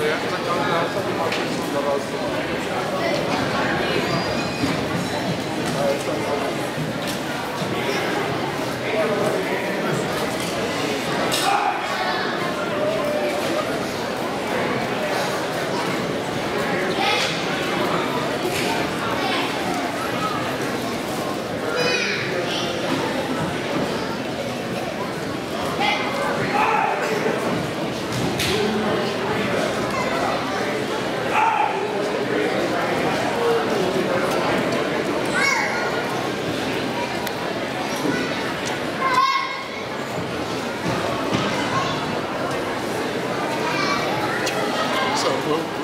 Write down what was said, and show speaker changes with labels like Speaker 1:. Speaker 1: buraya.
Speaker 2: u n